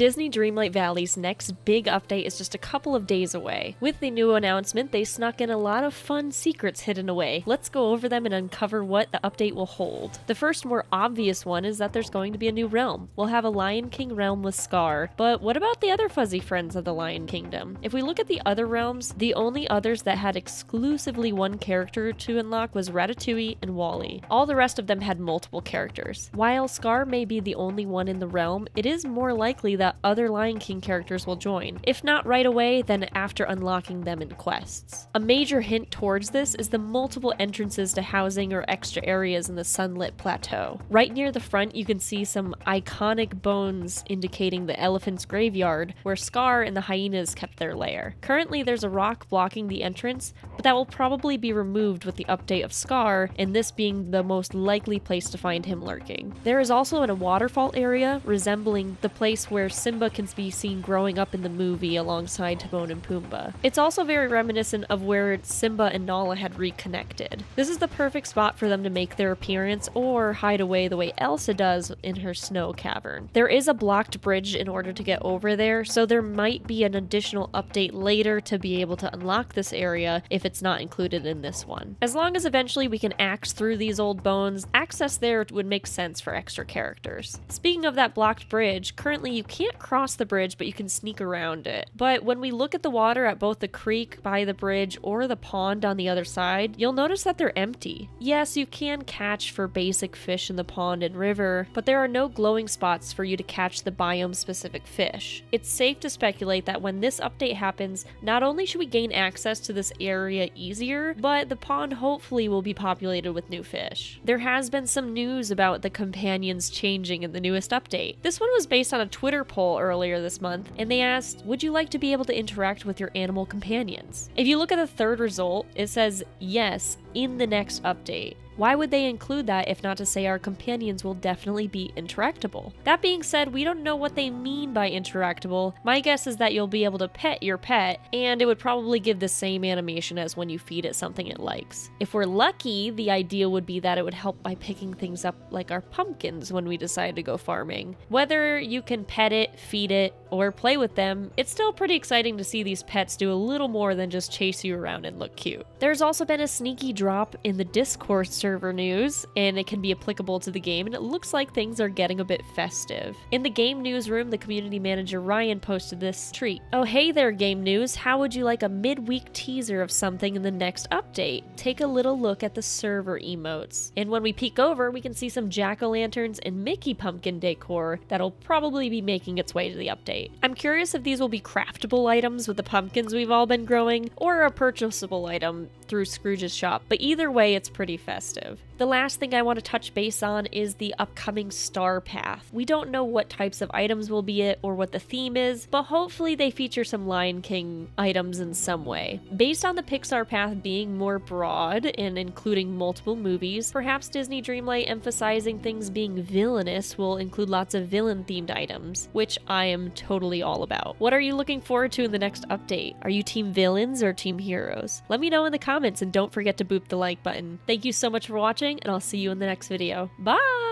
Disney Dreamlight Valley's next big update is just a couple of days away. With the new announcement, they snuck in a lot of fun secrets hidden away. Let's go over them and uncover what the update will hold. The first more obvious one is that there's going to be a new realm. We'll have a Lion King realm with Scar, but what about the other fuzzy friends of the Lion Kingdom? If we look at the other realms, the only others that had exclusively one character to unlock was Ratatouille and WALL-E. All the rest of them had multiple characters. While Scar may be the only one in the realm, it is more likely that other Lion King characters will join. If not right away, then after unlocking them in quests. A major hint towards this is the multiple entrances to housing or extra areas in the sunlit plateau. Right near the front, you can see some iconic bones indicating the elephant's graveyard, where Scar and the hyenas kept their lair. Currently, there's a rock blocking the entrance, but that will probably be removed with the update of Scar, and this being the most likely place to find him lurking. There is also a waterfall area resembling the place where Simba can be seen growing up in the movie alongside Timon and Pumbaa. It's also very reminiscent of where Simba and Nala had reconnected. This is the perfect spot for them to make their appearance or hide away the way Elsa does in her snow cavern. There is a blocked bridge in order to get over there, so there might be an additional update later to be able to unlock this area if it's not included in this one. As long as eventually we can axe through these old bones, access there would make sense for extra characters. Speaking of that blocked bridge, currently you can't cross the bridge, but you can sneak around it. But when we look at the water at both the creek by the bridge or the pond on the other side, you'll notice that they're empty. Yes, you can catch for basic fish in the pond and river, but there are no glowing spots for you to catch the biome specific fish. It's safe to speculate that when this update happens, not only should we gain access to this area easier, but the pond hopefully will be populated with new fish. There has been some news about the companions changing in the newest update. This one was based on a Twitter poll earlier this month, and they asked, Would you like to be able to interact with your animal companions? If you look at the third result, it says yes in the next update. Why would they include that if not to say our companions will definitely be interactable? That being said, we don't know what they mean by interactable. My guess is that you'll be able to pet your pet, and it would probably give the same animation as when you feed it something it likes. If we're lucky, the idea would be that it would help by picking things up like our pumpkins when we decide to go farming. Whether you can pet it, feed it, or play with them, it's still pretty exciting to see these pets do a little more than just chase you around and look cute. There's also been a sneaky drop in the Discord server news, and it can be applicable to the game, and it looks like things are getting a bit festive. In the game newsroom, the community manager Ryan posted this treat. Oh, hey there, game news. How would you like a midweek teaser of something in the next update? Take a little look at the server emotes. And when we peek over, we can see some jack o' lanterns and Mickey pumpkin decor that'll probably be making its way to the update. I'm curious if these will be craftable items with the pumpkins we've all been growing, or a purchasable item through Scrooge's shop, but either way, it's pretty festive. The last thing I want to touch base on is the upcoming Star Path. We don't know what types of items will be it or what the theme is, but hopefully they feature some Lion King items in some way. Based on the Pixar Path being more broad and including multiple movies, perhaps Disney Dreamlight emphasizing things being villainous will include lots of villain themed items, which I am totally all about. What are you looking forward to in the next update? Are you team villains or team heroes? Let me know in the comments and don't forget to boop the like button. Thank you so much for watching and I'll see you in the next video. Bye!